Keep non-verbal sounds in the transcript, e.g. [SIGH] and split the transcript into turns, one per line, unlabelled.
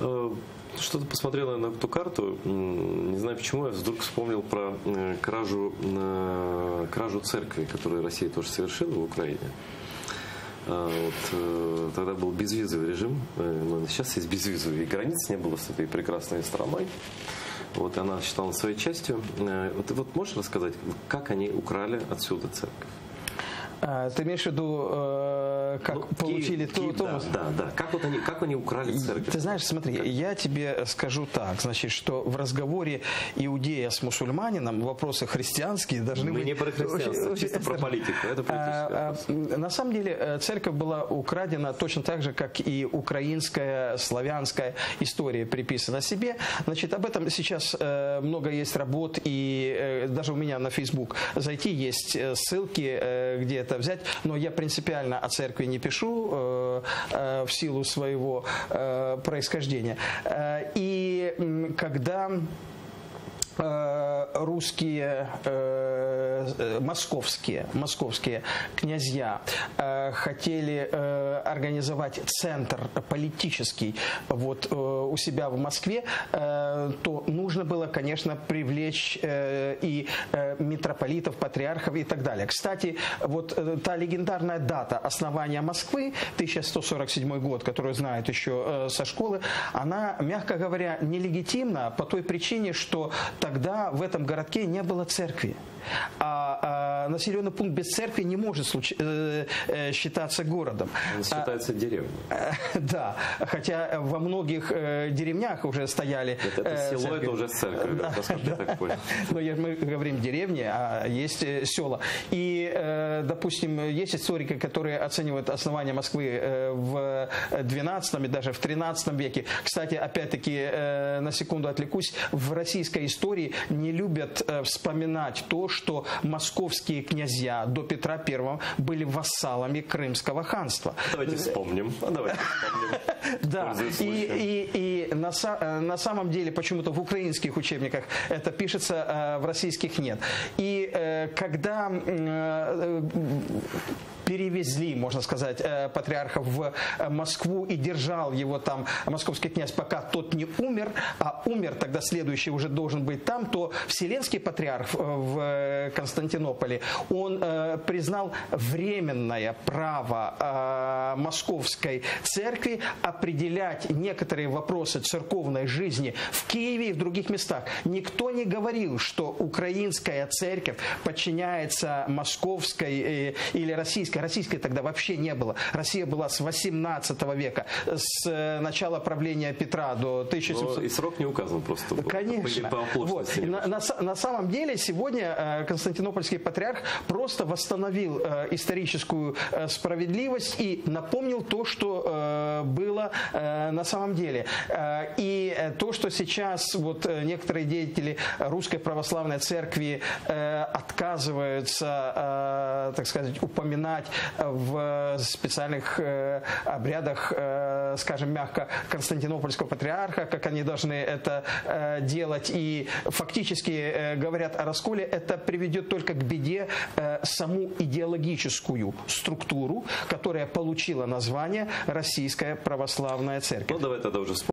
Э, Что-то посмотрел я на эту карту, не знаю почему, я вдруг вспомнил про э, кражу, э, кражу церкви, которую Россия тоже совершила в Украине. А, Вот, э, тогда был безвизовый режим, э, но сейчас есть безвизовый, и границ не было с этой прекрасной страной. Вот, она считала своей частью. Э, Вот, вот можешь рассказать, как они украли отсюда церковь?
А, Ты имеешь в виду, э, как
Ну,
получили
Киев-
ту,
Киев,
Томас?
Да, да, да. Как вот они, как они украли церковь?
Ты знаешь, смотри, я тебе скажу так, значит, что в разговоре иудея с мусульманином вопросы христианские должны
Мы
быть...
не про христианство,
очень- очень
чисто про политику. Это
А, а, На самом деле э, церковь была украдена точно так же, как и украинская, славянская история приписана себе. Значит, об этом сейчас э, много есть работ, и э, даже у меня на Facebook зайти есть ссылки, где это взять, но я принципиально о церкви не пишу э, э, в силу своего э, происхождения. Э, И м, когда э, русские, э, э, московские, московские князья э, хотели э, организовать центр политический вот э, у себя в Москве, э, то нужно было, конечно, привлечь э, и э, митрополитов, патриархов и так далее. Кстати, вот э, та легендарная дата основания Москвы, 1147 год, которую знают еще со школы, она, мягко говоря, нелегитимна по той причине, что тогда в этом городке не было церкви. А, а населенный пункт без церкви не может случ- считаться городом.
Он считается деревней.
Э, [LAUGHS] Да, хотя во многих деревнях уже стояли
Это, это село,
церкви.
это уже церковь,
Да,
насколько я так понял.
но мы говорим деревни, а есть э, села. И, э, допустим, есть историки, которые оценивают основание Москвы э, в 12 и даже в 13 веке. Кстати, опять-таки, на секунду отвлекусь, в российской истории не любят вспоминать то, что московские князья до Петра I были вассалами Крымского ханства.
Давайте вспомним. А Давайте вспомним. [LAUGHS]
Да, и, и, и на, на самом деле почему-то в украинских учебниках это пишется, э, в российских нет. И когда э, перевезли, можно сказать, э, патриарха в Москву и держал его там московский князь, пока тот не умер, а умер тогда следующий уже должен быть там, то Вселенский патриарх э, в Константинополе, он признал временное право московской церкви определять некоторые вопросы церковной жизни в Киеве и в других местах. Никто не говорил, что украинская церковь подчиняется московской э, или российской. Российской тогда вообще не было. Россия была с 18 века, с э, начала правления Петра до 1700
Но и срок не указан просто. был.
Конечно.
По
Вот. На, на на самом деле сегодня э, Константинопольский патриарх просто восстановил историческую справедливость и напомнил то, что было на самом деле. И то, что сейчас вот некоторые деятели Русской Православной Церкви э, отказываются, э, так сказать, упоминать в специальных э, обрядах, э, скажем мягко, Константинопольского патриарха, как они должны это делать, и фактически говорят о расколе, это приведет только к беде саму идеологическую структуру, которая получила название Российская Православная Церковь.
Ну, давай тогда уже вспомним.